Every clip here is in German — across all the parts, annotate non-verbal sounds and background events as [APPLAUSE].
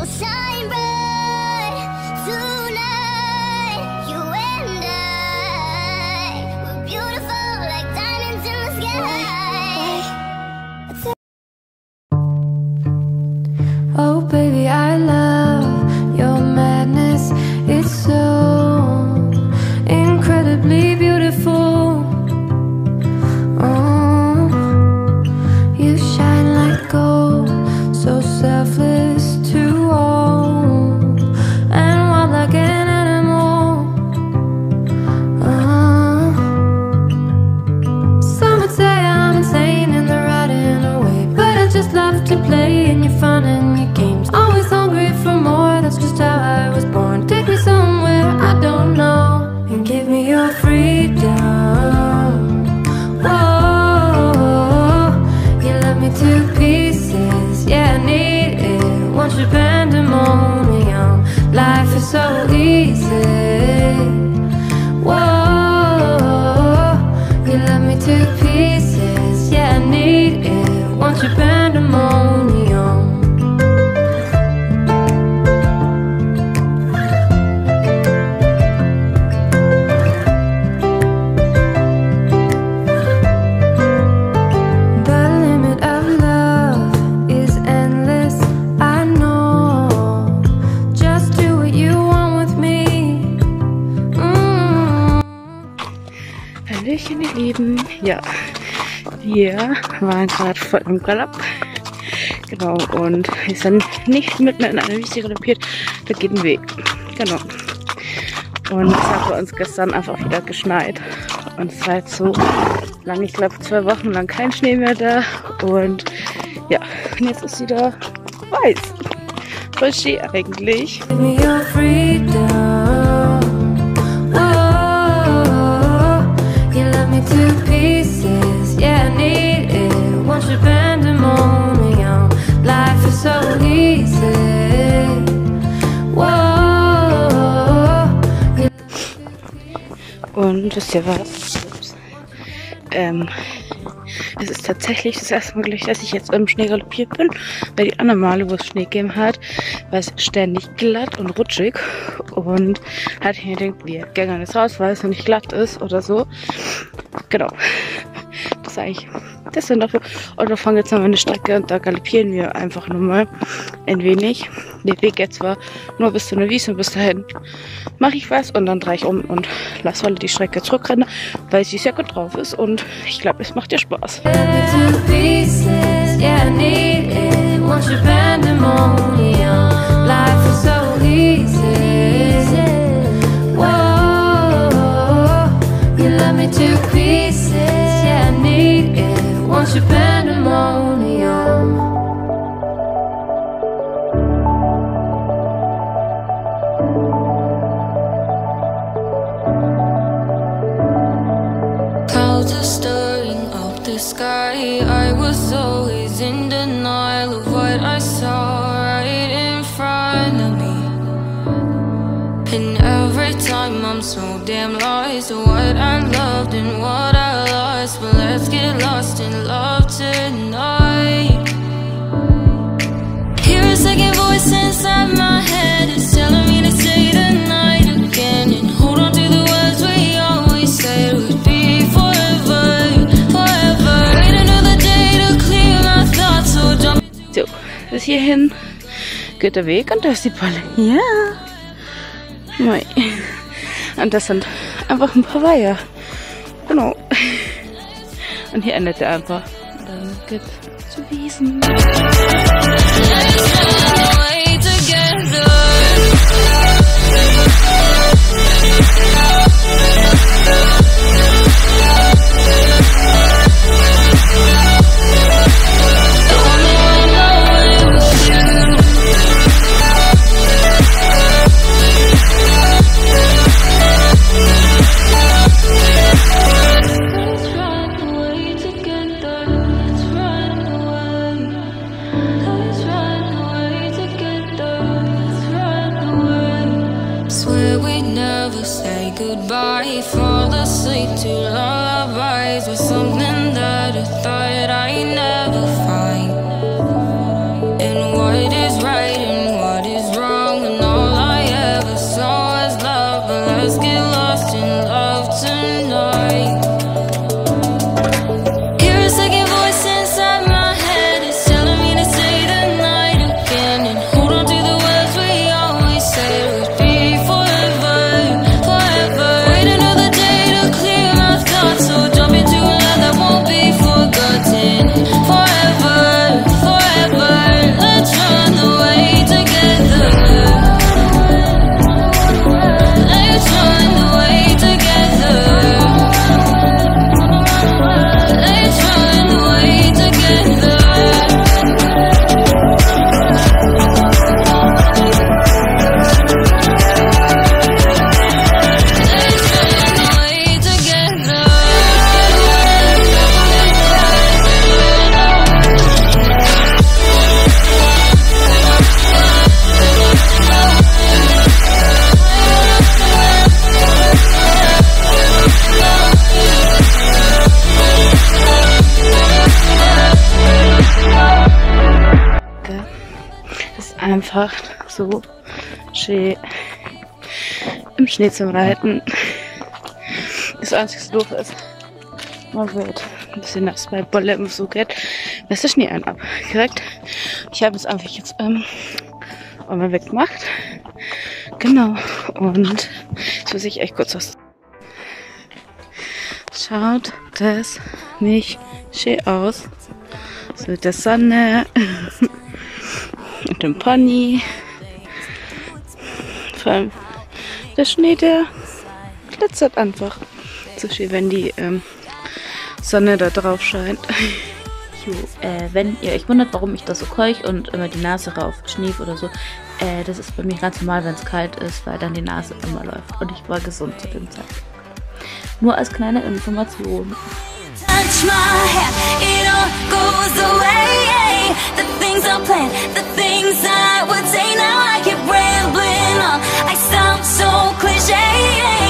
So shine bright Want your pandemonium. The limit of love is endless. I know. Just do what you want with me. Mm. Hallöchen, ihr Lieben. Ja, wir waren gerade voll im Galopp. Genau, und wir sind nicht mitten in einer Wiese galoppiert. Da geht ein Weg. Genau. Und es hat bei uns gestern einfach wieder geschneit. Und es war jetzt so lang, ich glaube zwei Wochen lang kein Schnee mehr da. Und ja, und jetzt ist wieder weiß. Voll schön eigentlich. Und wisst ihr was? Ähm, es ist tatsächlich das erste Mal, dass ich jetzt im Schnee galoppiert bin, weil die anderen Male, wo es Schnee gegeben hat, war es ständig glatt und rutschig und hatte ich mir gedacht, wir gehen jetzt raus, weil es noch nicht glatt ist oder so. Genau. Ist eigentlich das sind dafür. Und wir fahren jetzt noch eine Strecke und da galoppieren wir einfach nur mal ein wenig. Der Weg jetzt war nur bis zu einer Wiese und bis dahin mache ich was und dann drehe ich um und lasse alle die Strecke zurückrennen, weil sie sehr gut drauf ist und ich glaube, es macht ihr Spaß. I'm so damn lost to what I loved and what I lost. But let's get lost in love tonight. Hear a second voice inside my head. It's telling me to say tonight again. And hold on to the words we always said would be forever, forever. Wait another day to clear my thoughts. So jump So, bis hierhin geht der Weg und da ist die Palle. Ja. Mei. Und das sind einfach ein paar Weiher. Genau. Und hier endet er einfach. Und dann geht's zu Wiesen. Let's goodbye. Fall asleep to lullabies with something that I thought I'd never einfach so schön im Schnee zum Reiten. Das einzige Doof ist, man wird ein bisschen nass bei Bolle immer so geht, dass der Schnee einen abkriegt. Ich habe es einfach jetzt ähm, einmal weggemacht. Genau. Und jetzt muss ich echt kurz was. Schaut das nicht schön aus. So mit der Sonne [LAUGHS] und dem Pony. Vor allem der Schnee, der glitzert einfach. So schön, wenn die ähm, Sonne da drauf scheint. [LAUGHS] Jo, äh, wenn ihr euch wundert, warum ich das so keuch und immer die Nase rauf schnief oder so, äh, das ist bei mir ganz normal, wenn es kalt ist, weil dann die Nase immer läuft. Und ich war gesund zu dem Zeitpunkt. Nur als kleine Information. touch my hair, it all goes away. The things I planned, the things I would say, now I keep rambling on. I sound so cliche.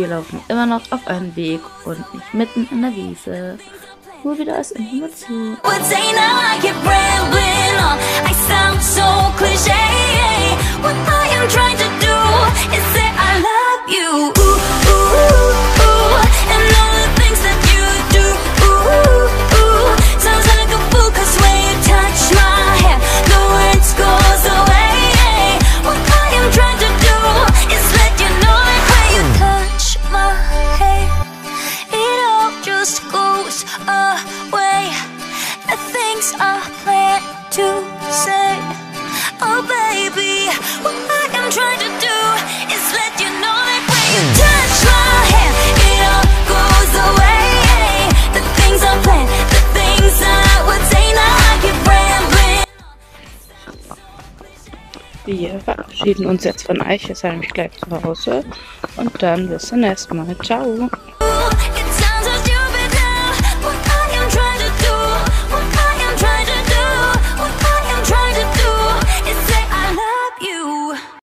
wir laufen immer noch auf einem Weg und nicht mitten in der Wiese. Nur wieder als Information. What trying to do is say I love you. Ooh, Wir verabschieden uns jetzt von euch. Wir sind nämlich gleich zu Hause. Und dann bis zum nächsten Mal. Ciao.